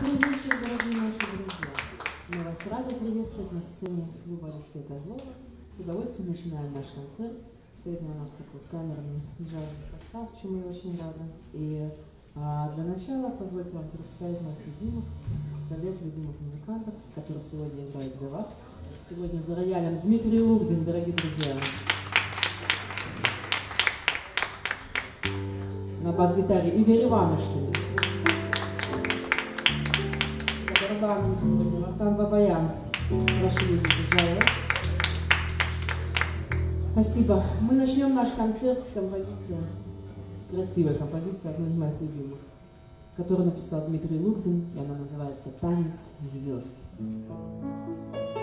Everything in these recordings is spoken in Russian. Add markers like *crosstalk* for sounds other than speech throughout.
Добрый вечер, дорогие наши друзья. Мы вас рады приветствовать на сцене клуба Алексея Козлова. С удовольствием начинаем наш концерт. Сегодня у нас такой камерный джазовый состав, чему я очень рада. И а, для начала позвольте вам представить моих любимых коллег, любимых музыкантов, которые сегодня играют для вас. Сегодня за роялем Дмитрий Лугдин, дорогие друзья. На бас-гитаре Игорь Иванушкин. Барабаном сегодня Мартан Бабаян. Ваши люди, пожалуйста. Спасибо. Мы начнем наш концерт с композиции, красивой композиции, одной из моих любимых, которую написал Дмитрий Лугдин, и она называется «Танец звезд». Спасибо,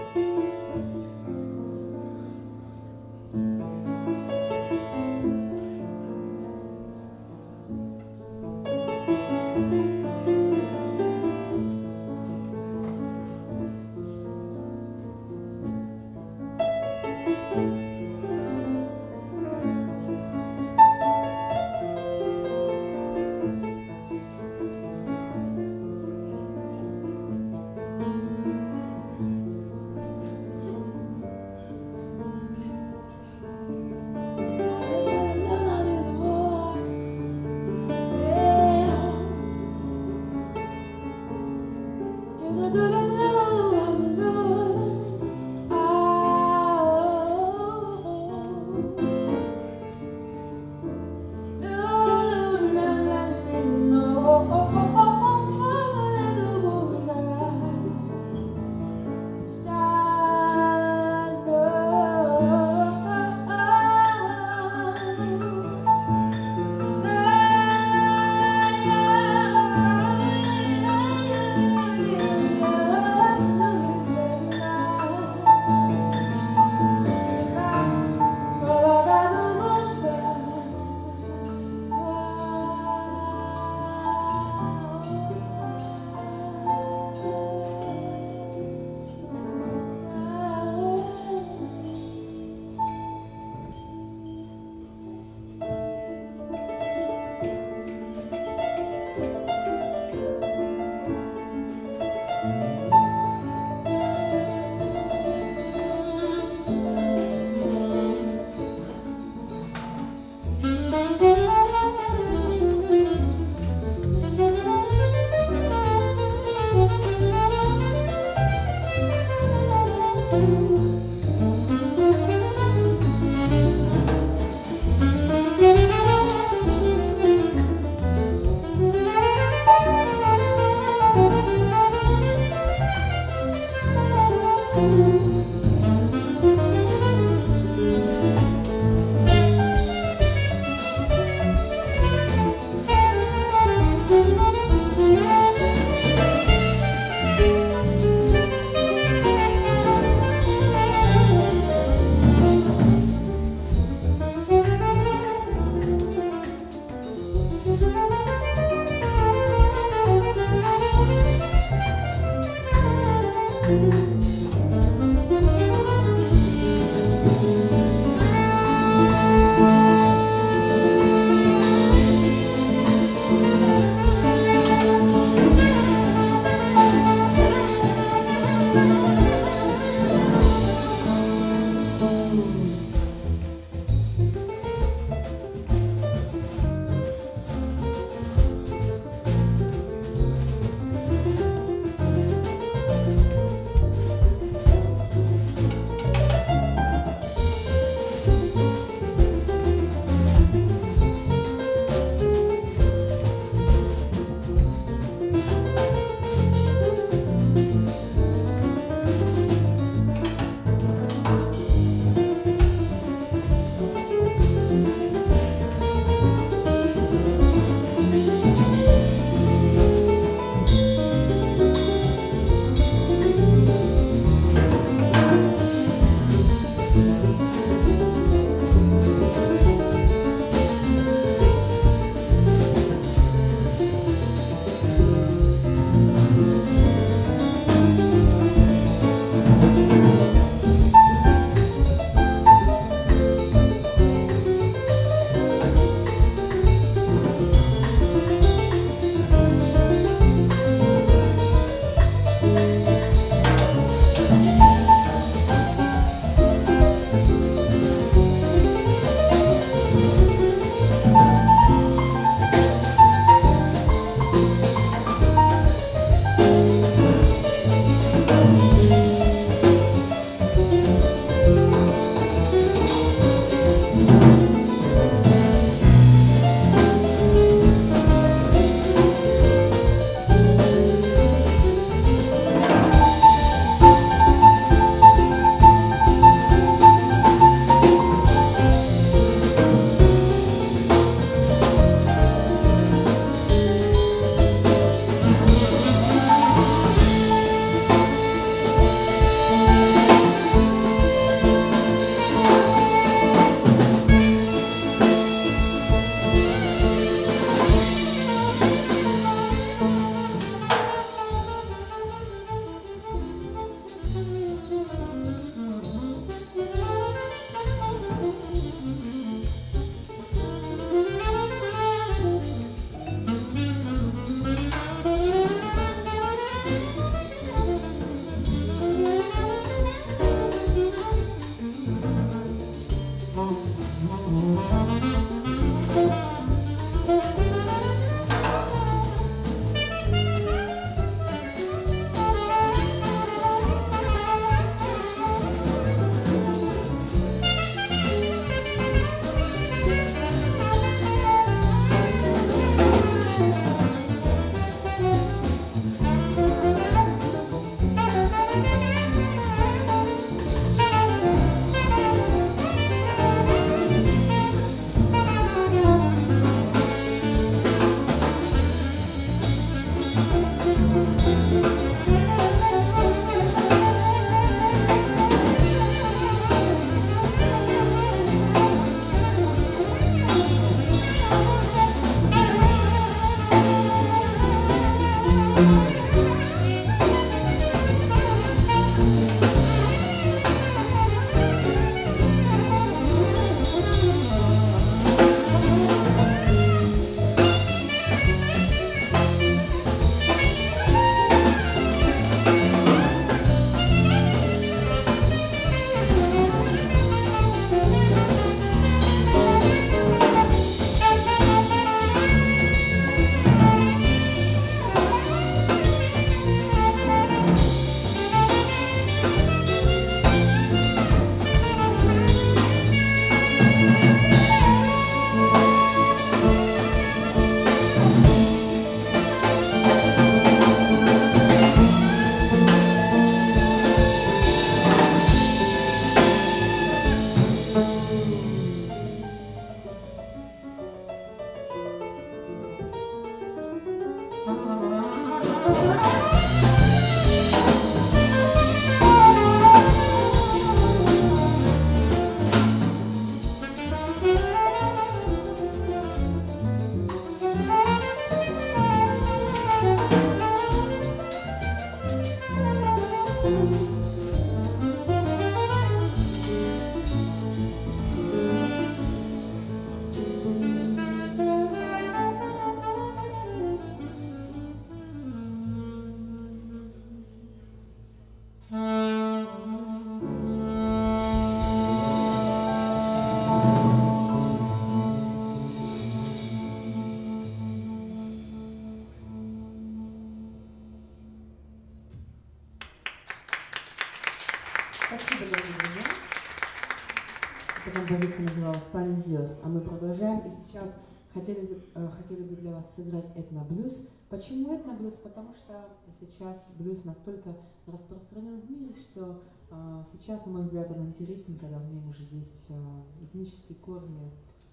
«Танец звезд», а мы продолжаем. И сейчас хотели, э, хотели бы для вас сыграть этноблюз. Почему этноблюз? Потому что сейчас блюз настолько распространен в мире, что э, сейчас, на мой взгляд, он интересен, когда в нем уже есть э, этнические корни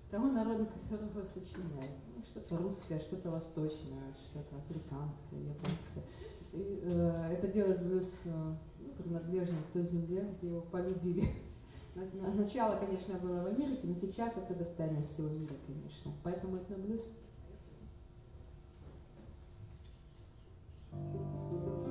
того народа, *laughs* которого сочиняет. Ну, что-то русское, что-то восточное, что-то африканское, японское. И, э, это делает блюз ну, принадлежным к той земле, где его полюбили. *laughs* Начало, конечно, было в Америке, но сейчас это достояние всего мира, конечно. Поэтому этноблюз days alone, you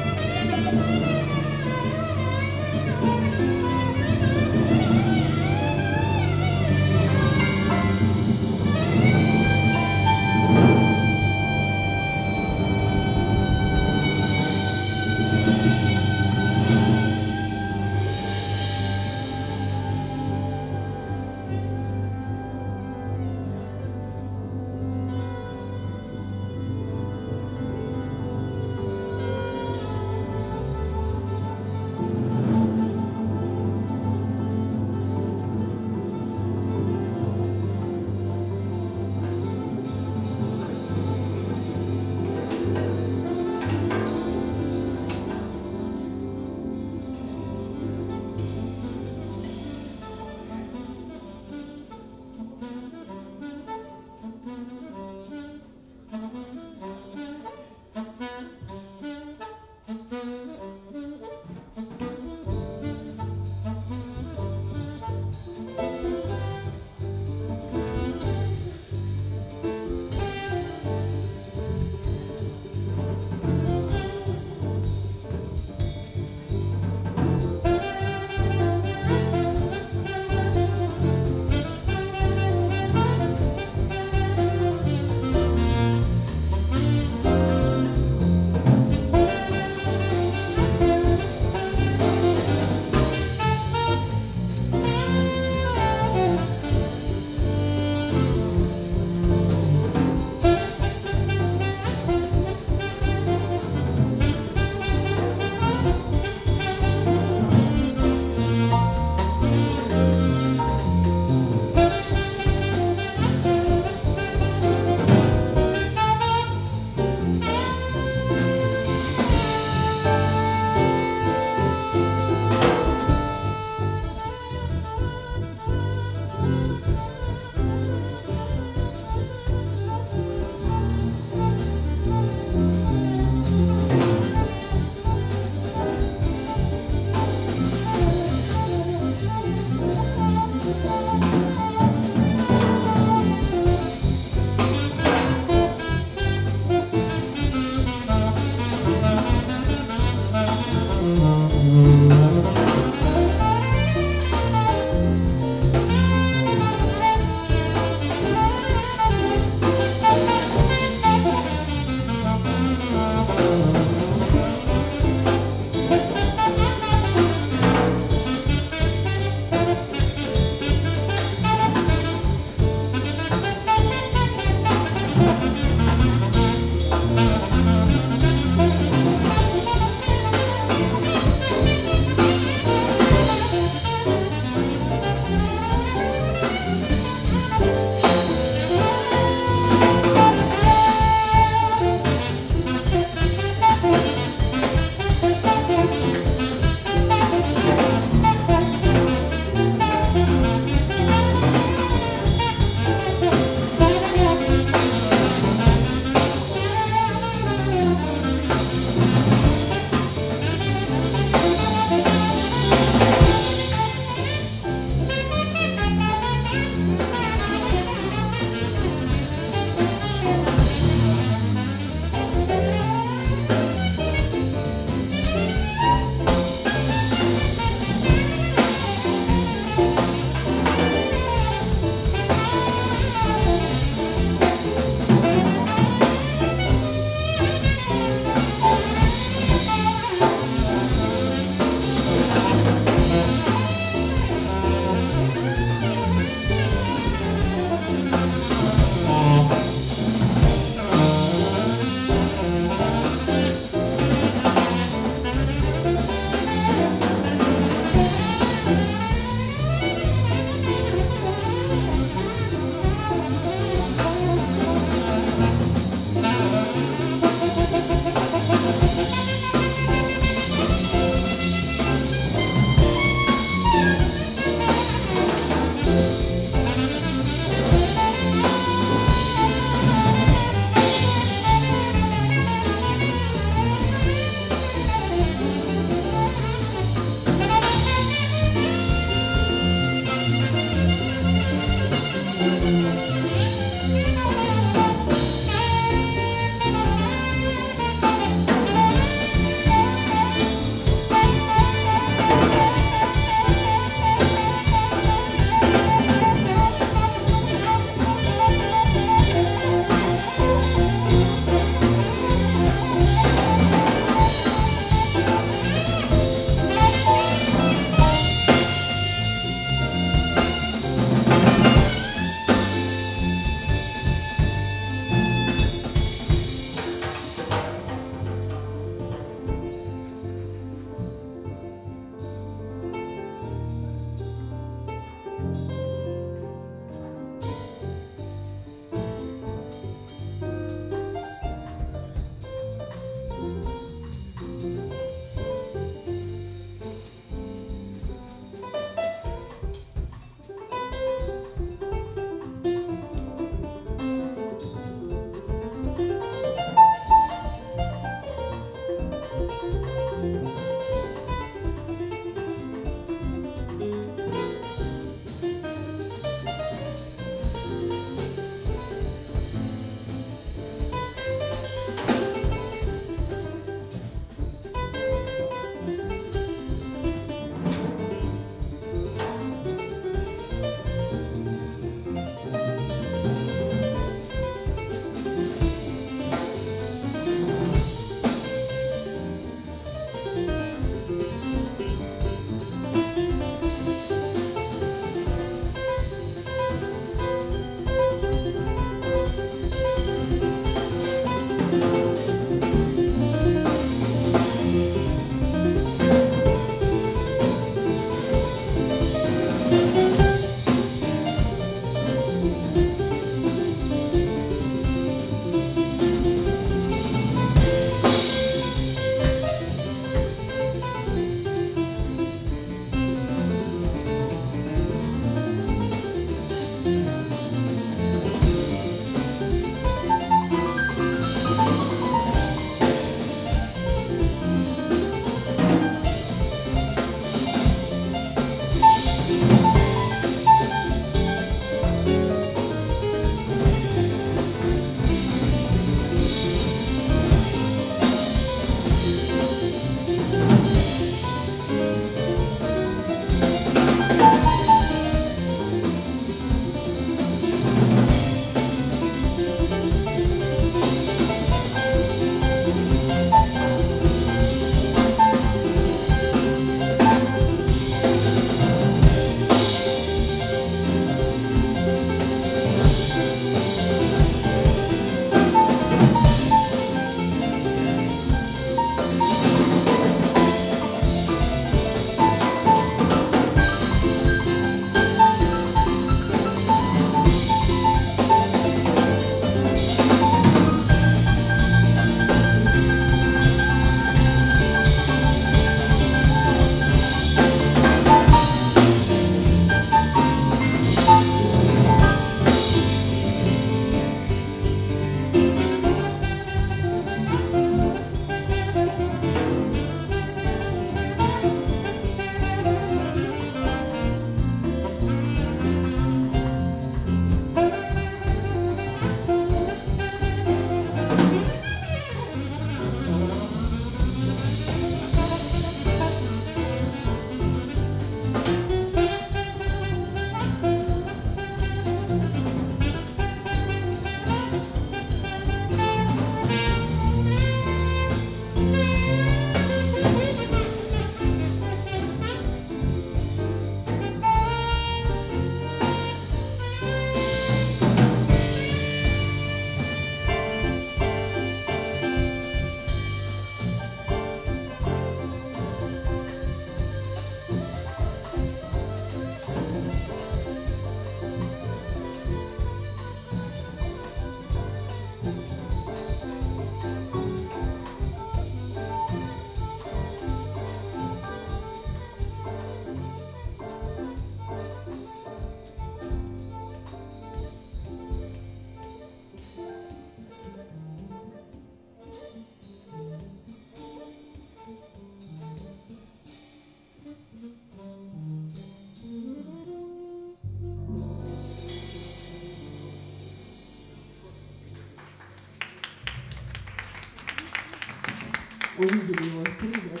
увидели его призрак.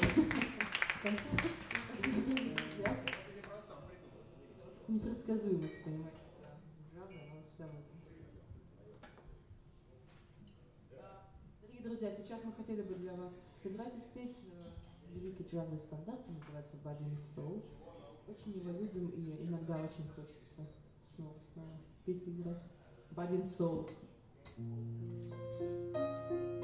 Непредсказуемость, понимаете? Дорогие друзья, сейчас мы хотели бы для вас сыграть и спеть э, великий джазовый стандарт, он называется Бадин Soul. Очень его любим и иногда очень хочется снова, снова петь и играть. Бадин Soul. Thank you.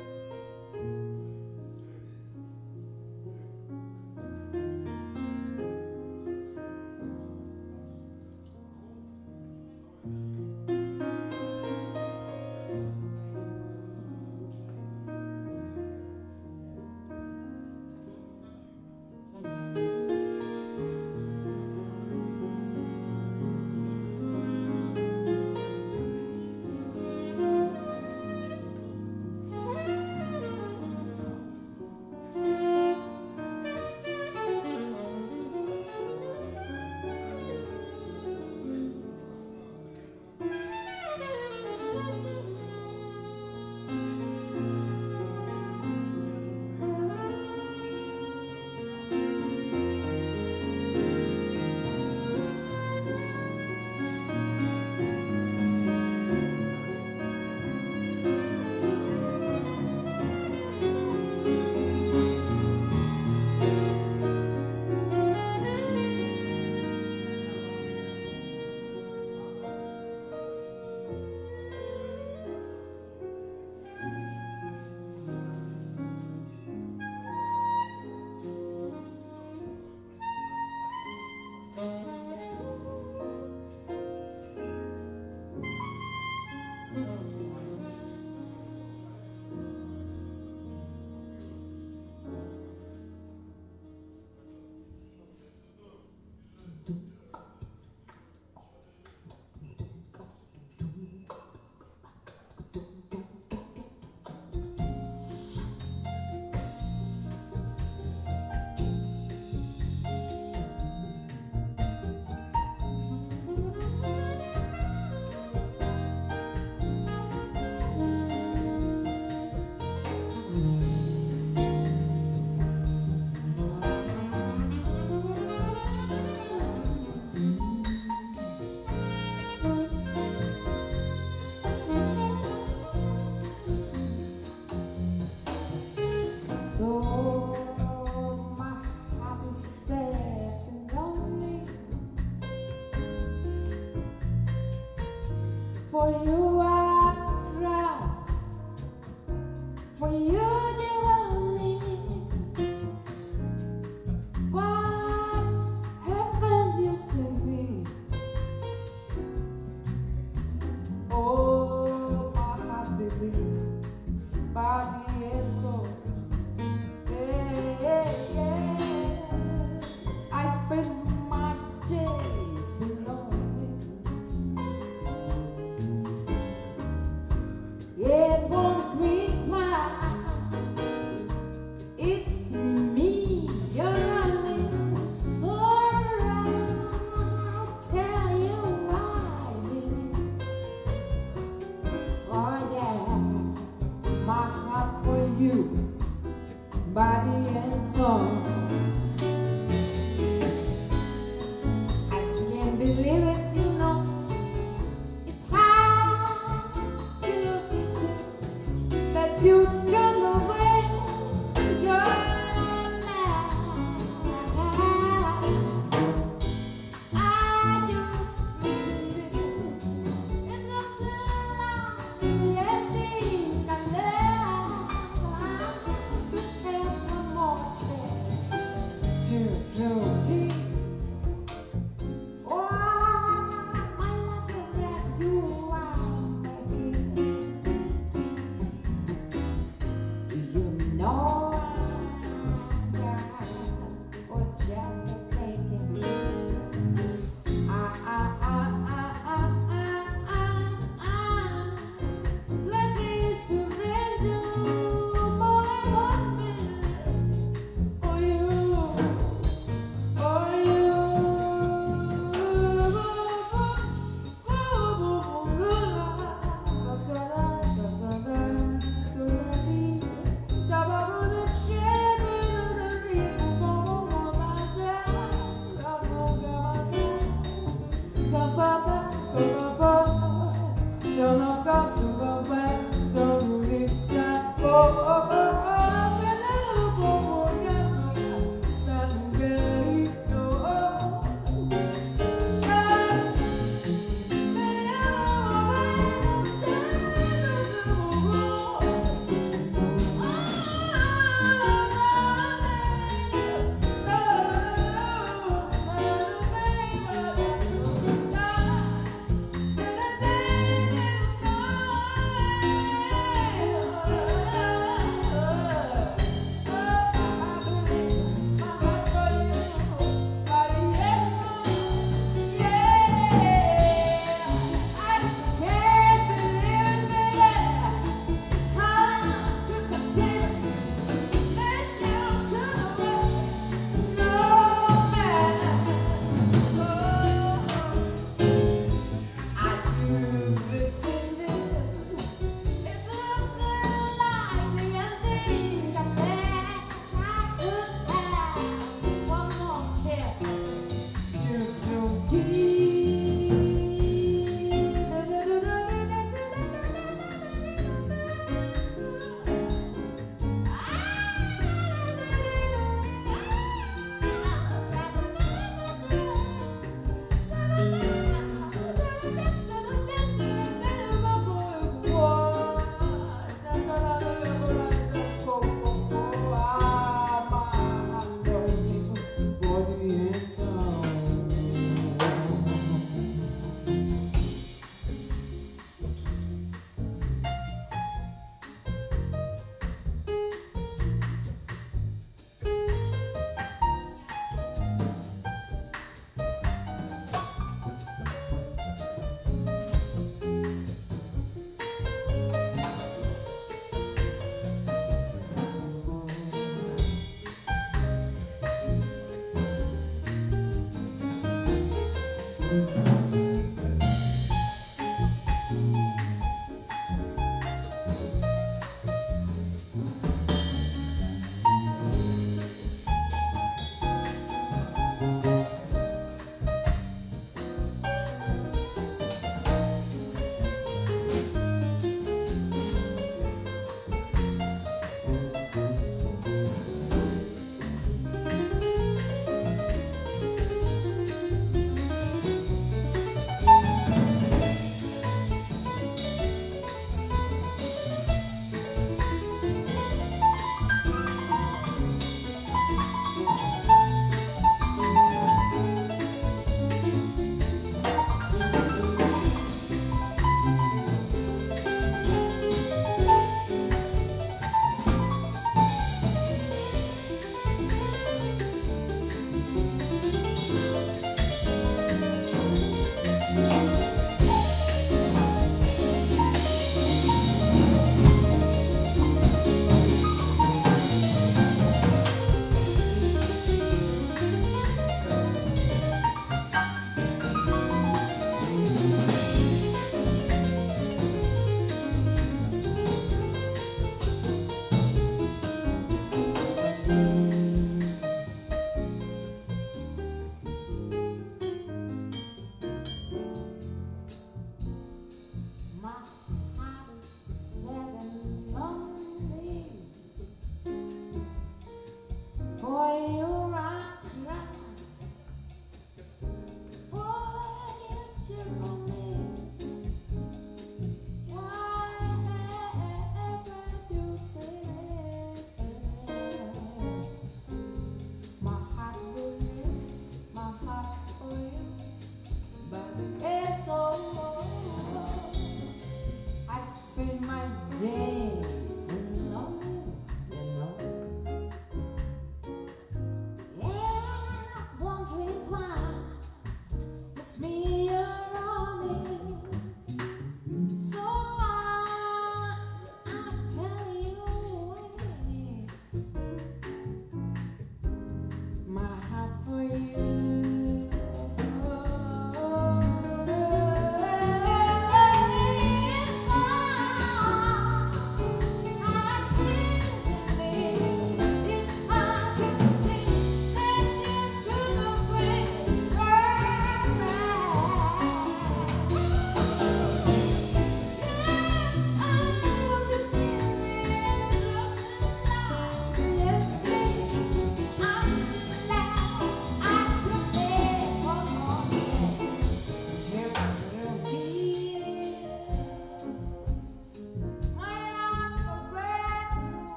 had for you.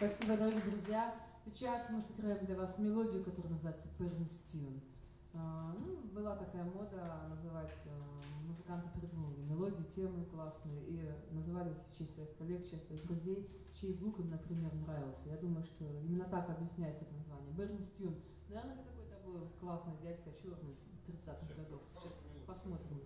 Спасибо, дорогие друзья. Сейчас мы сыграем для вас мелодию, которая называется Tune. А, ну, была такая мода называть, а, музыканты придумывали мелодии, темы классные, и называли в честь своих коллег, своих друзей, чей звук им, например, нравился. Я думаю, что именно так объясняется это название. Burns Tune. Наверное, это какой-то был классный дядька черный 30-х годов. Сейчас посмотрим.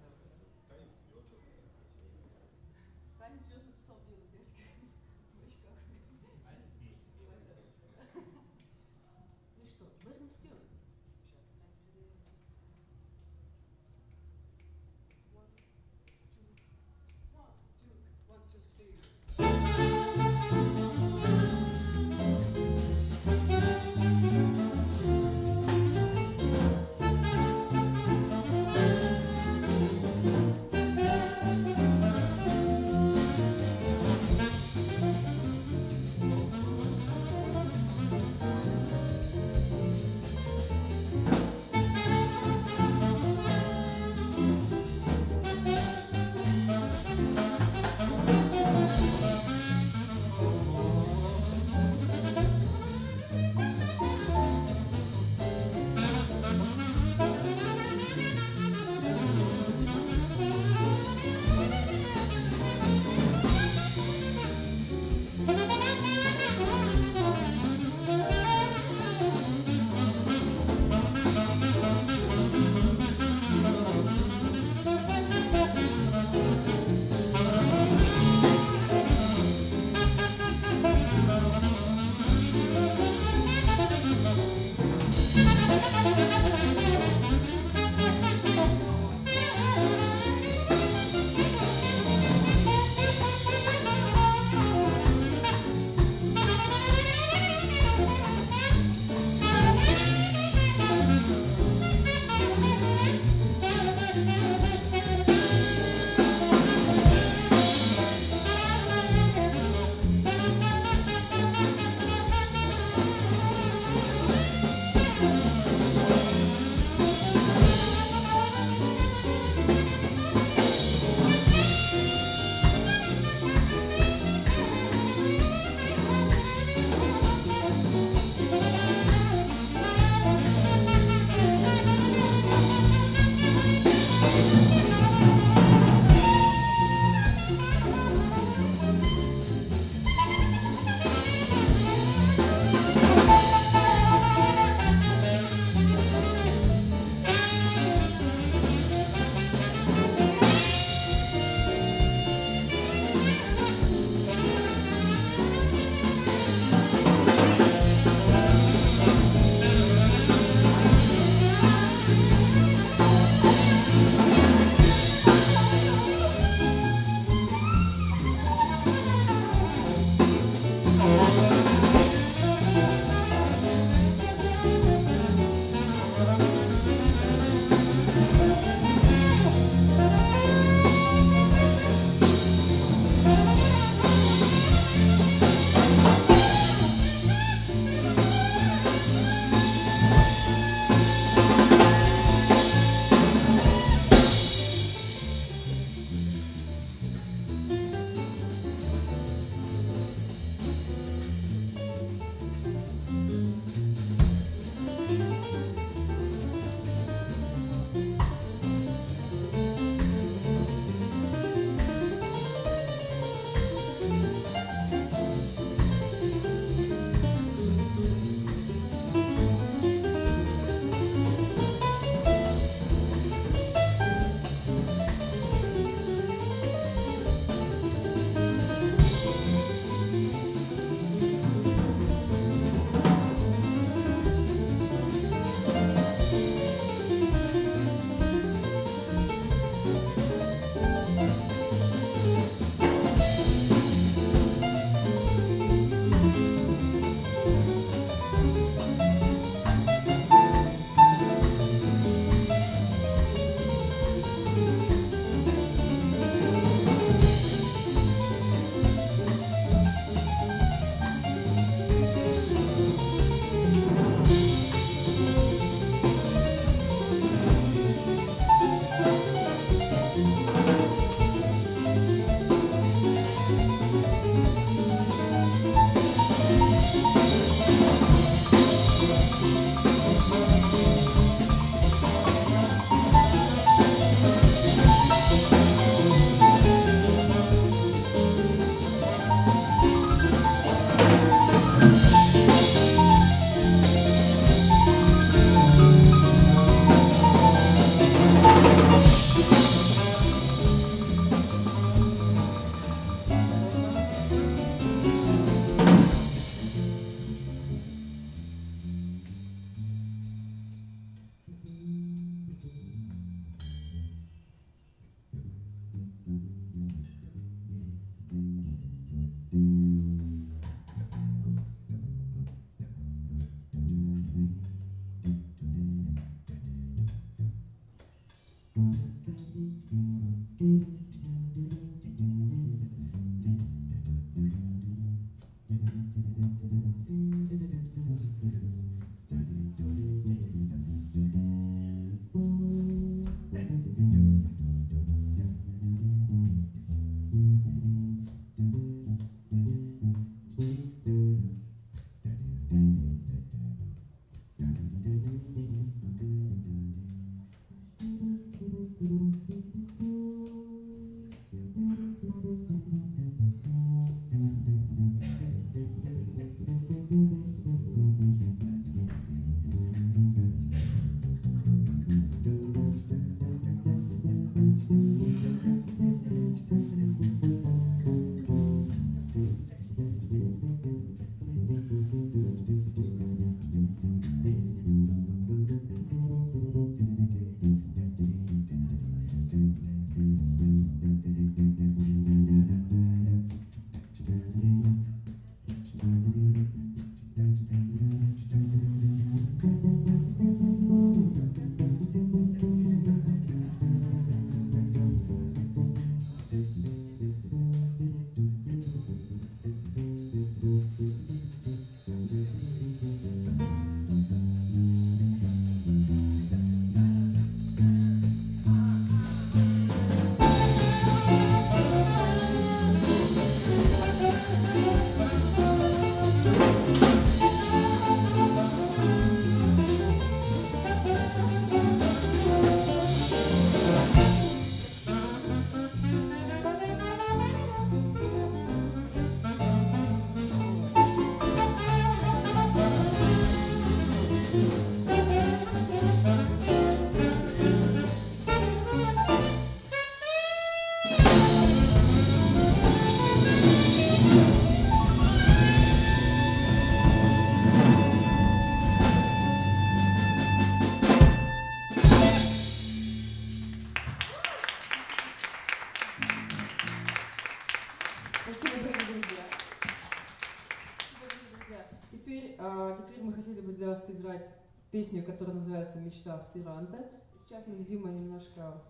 Песню, которая называется «Мечта аспиранта». Сейчас мы с Димой немножко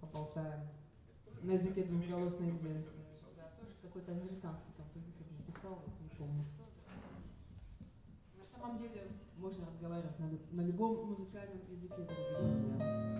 поболтаем на языке двухголосной инвенции. Да, тоже какой-то американский композитор написал, не помню кто. На самом деле можно разговаривать на, на любом музыкальном языке, дорогие друзья.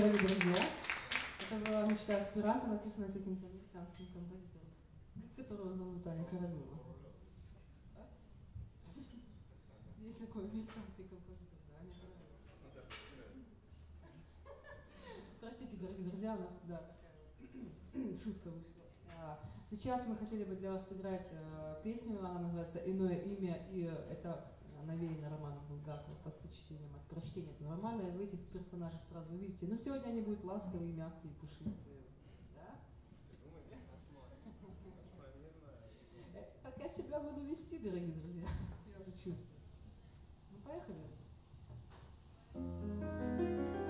дорогие друзья. Это была мечта аспиранта, написанная каким-то американским композитором, которого зовут Аня Королева. Здесь такой американский композитор, да, Аня. Простите, дорогие друзья, у нас да, такая *clears throat* шутка вышла. А, Сейчас мы хотели бы для вас сыграть э, песню, она называется «Иное имя», и это навеяно романом Булгакова под впечатлением от прочтения этого романа, и вы этих персонажей сразу увидите. Но сегодня они будут ласковые, мягкие, пушистые. Да? Э, Как я себя буду вести, дорогие друзья? Я учу. Ну, поехали. Thank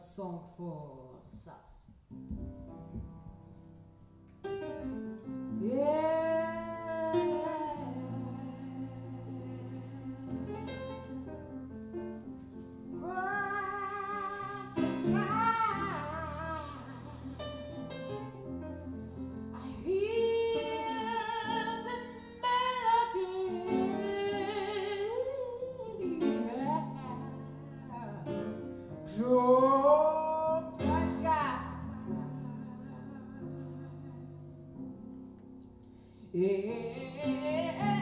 song for sax. Yeah. Whoa. Yeah.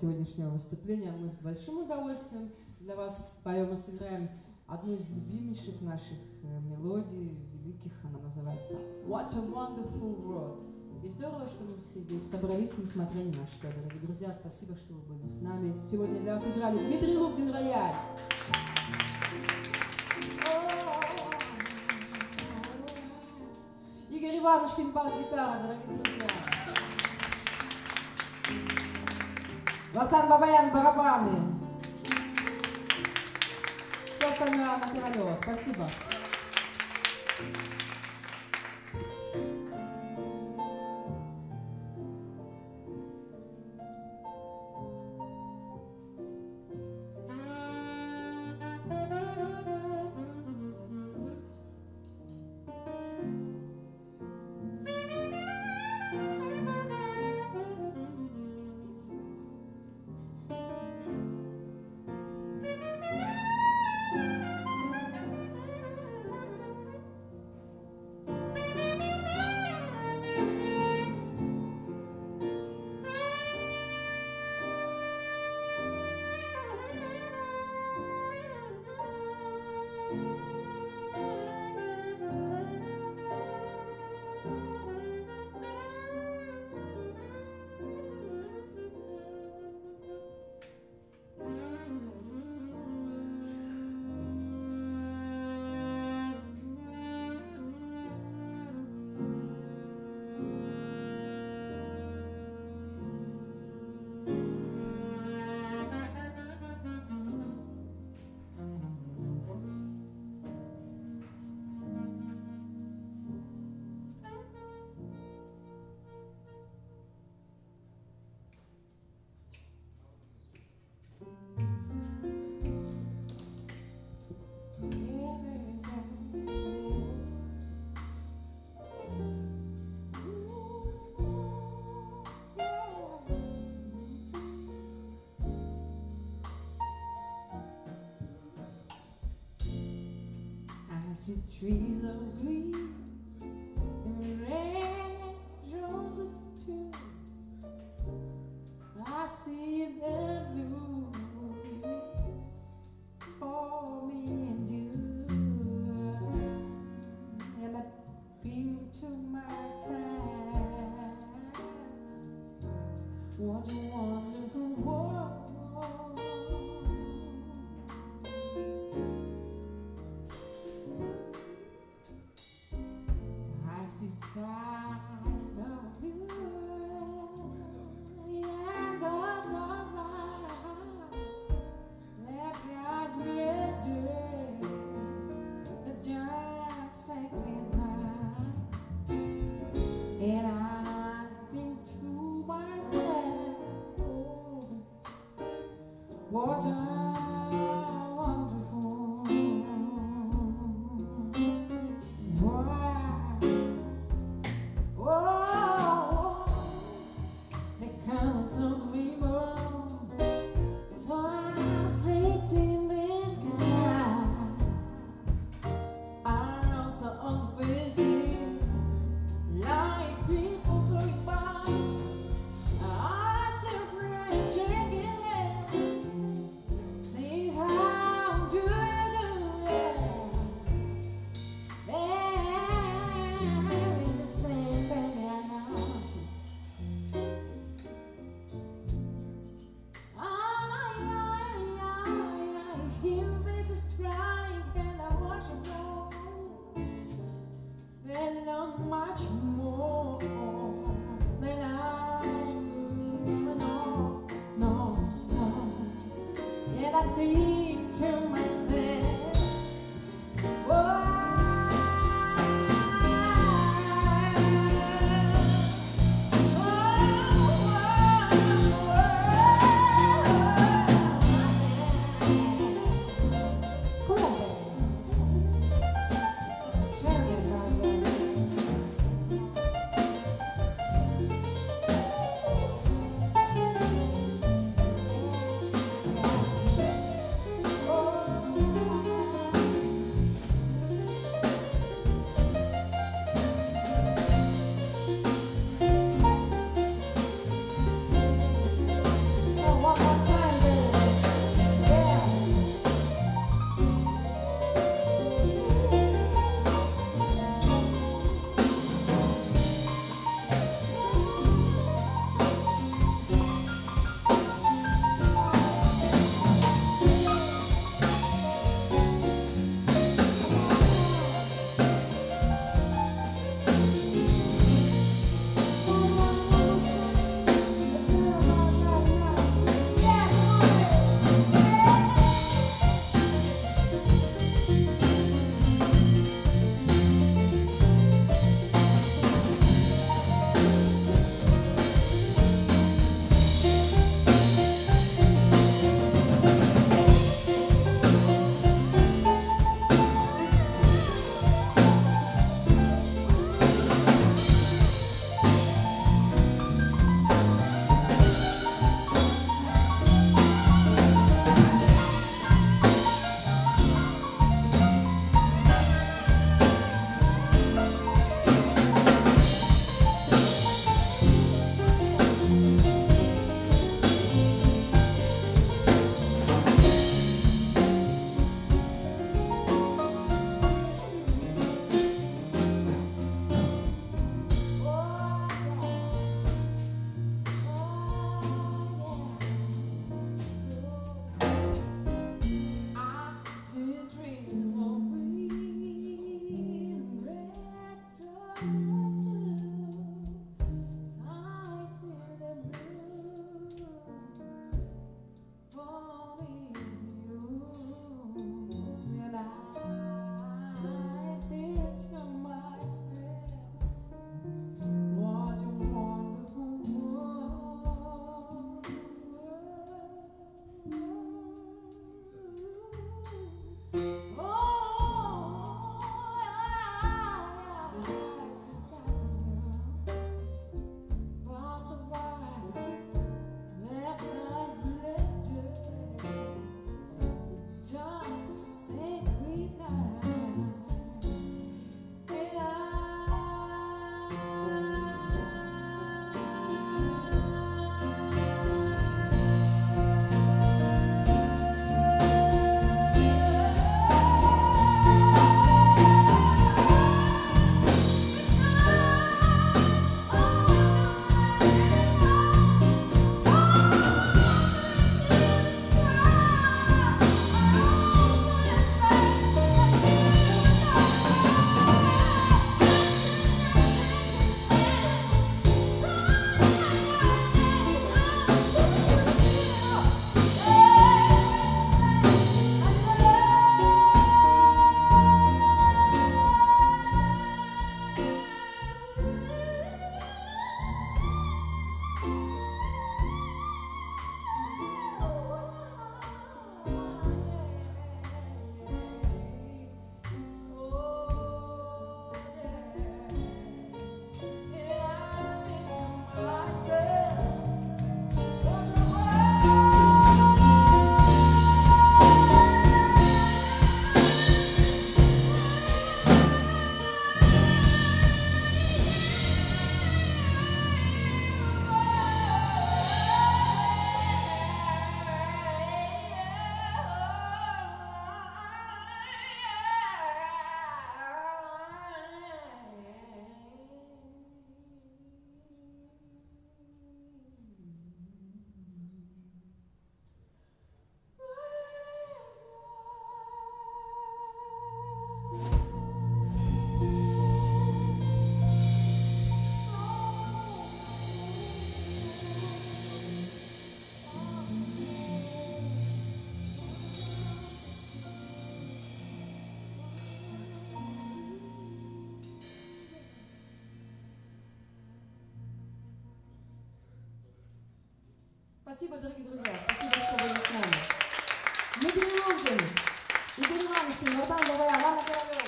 Сегодняшнего выступления мы с большим удовольствием для вас поем и сыграем одну из любимейших наших э, мелодий, великих, она называется «What a Wonderful World». И здорово, что мы все здесь собрались, несмотря ни на что, дорогие друзья. Спасибо, что вы были с нами. Сегодня для вас играли Дмитрий Лугдин, рояль. Игорь Иванушкин, бас-гитара, дорогие друзья. Ватан Бабаян, барабаны. Все остальное Анна Королева. Спасибо. See trees of green. Спасибо, дорогие друзья. Спасибо, что были с нами. Дмитрий Лунгин, Игорь Иванович, Нуртан Давая, Лана Королева.